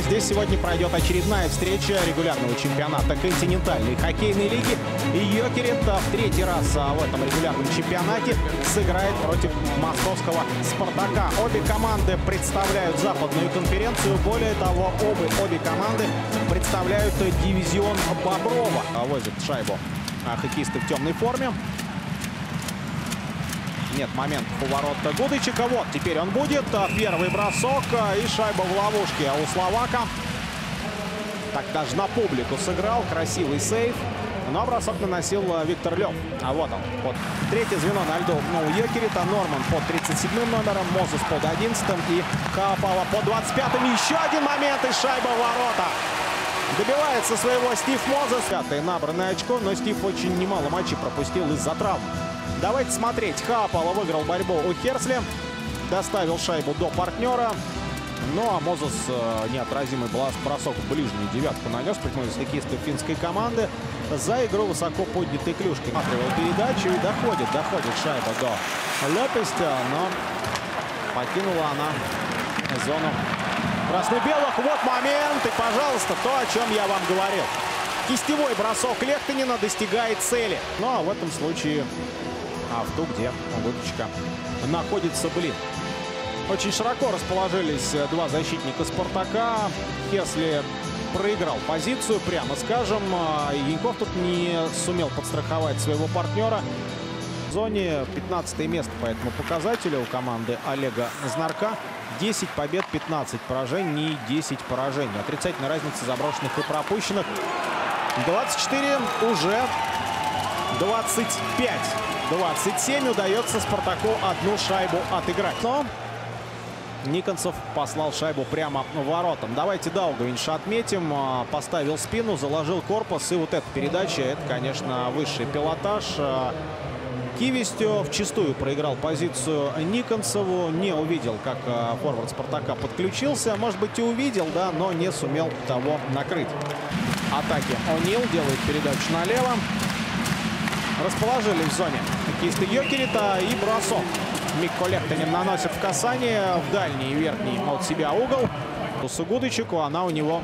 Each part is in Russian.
здесь сегодня пройдет очередная встреча регулярного чемпионата континентальной хоккейной лиги. И Йокерит в третий раз а, в этом регулярном чемпионате сыграет против московского «Спартака». Обе команды представляют западную конференцию. Более того, обе, обе команды представляют дивизион Боброва. Возят шайбу а, хоккеисты в темной форме. Нет, момент поворота Гудычика. Вот, теперь он будет. Первый бросок и шайба в ловушке у Словака. Так даже на публику сыграл. Красивый сейф. Но бросок наносил Виктор Лев. А вот он. Вот. Третье звено на льду ну, у Йокерита. Норман под 37 номером. Мозес под 11 и Капала под 25-м. Еще один момент и шайба в ворота. Добивается своего Стив Мозес. Пятое набранное очко, но Стив очень немало матчей пропустил из-за травм. Давайте смотреть. Хапала выиграл борьбу у Херсли. Доставил шайбу до партнера. Ну а Мозес э, неотразимый бросок в ближнюю девятку нанес против хоккеистов финской команды. За игру высоко поднятой клюшкой. Смотрел передачу и доходит, доходит шайба до Лепестя, но покинула она зону красно-белых. Вот момент и, пожалуйста, то, о чем я вам говорил. Кистевой бросок Лехтанина достигает цели. Ну а в этом случае а в ту, где лодочка находится блин. Очень широко расположились э, два защитника «Спартака». Хесли проиграл позицию, прямо скажем. А Яньков тут не сумел подстраховать своего партнера. В зоне 15 место по этому показателю у команды Олега Знарка. 10 побед, 15 поражений, 10 поражений. Отрицательная разница заброшенных и пропущенных. 24 уже 25. 27 удается Спартаку одну шайбу отыграть. Но Никонцев послал шайбу прямо воротам. Давайте Даугавинша отметим. А, поставил спину, заложил корпус. И вот эта передача, это, конечно, высший пилотаж. А, Кивистю вчастую проиграл позицию Никонцеву. Не увидел, как а, форвард Спартака подключился. Может быть, и увидел, да, но не сумел того накрыть. Атаки О'Нил делает передачу налево расположили в зоне хоккеисты Йокерита и бросок. Микко Лехтанин наносит в касание в дальний верхний от себя угол. Сугудычику она у него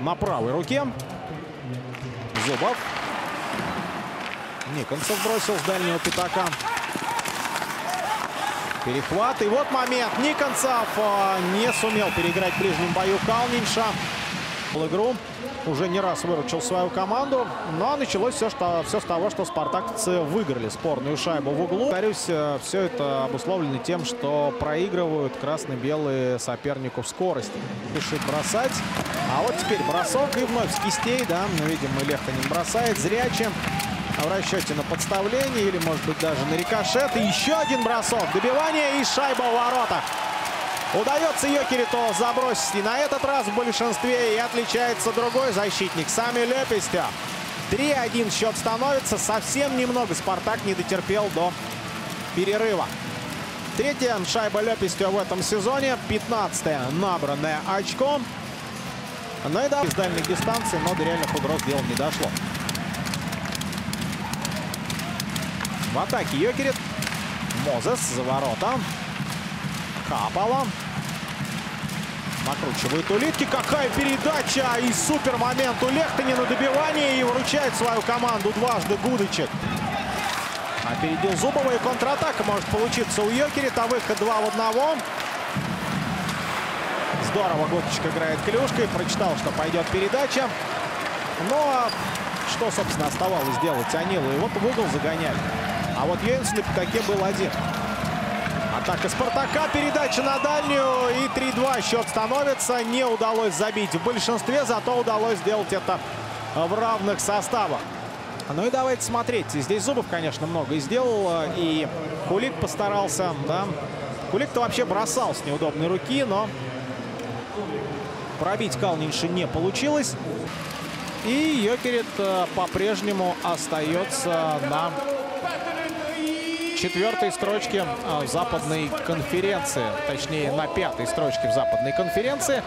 на правой руке. Зубов. Никонцев бросил с дальнего пятака. Перехват. И вот момент. Никонцев а, не сумел переиграть в ближнем бою Калнинша игру. Уже не раз выручил свою команду. Но началось все, что, все с того, что спартакцы выиграли спорную шайбу в углу. Повторюсь, э, все это обусловлено тем, что проигрывают красно-белые сопернику в скорости. Пишет бросать. А вот теперь бросок и вновь с кистей. Да, мы видим, и Лехтанин бросает зрячим. В расчете на подставление или, может быть, даже на рикошет. И еще один бросок. Добивание и шайба в воротах. Удается Йокериту забросить и на этот раз в большинстве. И отличается другой защитник, сами Лепестя. 3-1 счет становится. Совсем немного Спартак не дотерпел до перерыва. Третья шайба Лепестя в этом сезоне. 15 набранное очко. Ну и да, из дальних дистанций, но до реальных угроз дело не дошло. В атаке Йокерит. Мозес за ворота. Хапала. Накручивает улитки. Какая передача! И супер момент у Лехтанина. Добивание и выручает свою команду дважды Гудычек. Опередил Зубова и контратака может получиться у Йокерита. Выход 2 в 1. Здорово Гудычек играет клюшкой. Прочитал, что пойдет передача. Но ну, а что, собственно, оставалось делать Анилу? Вот в угол загоняли. А вот Йенс на пятаке был один. Атака Спартака. Передача на дальнюю. И 3-2 счет становится. Не удалось забить в большинстве, зато удалось сделать это в равных составах. Ну и давайте смотреть. Здесь Зубов, конечно, много сделал. И Кулик постарался. Да. Кулик-то вообще бросал с неудобной руки, но пробить Калнинши не получилось. И Йокерит э, по-прежнему остается на четвертой строчке а, западной конференции. Точнее, на пятой строчке в западной конференции.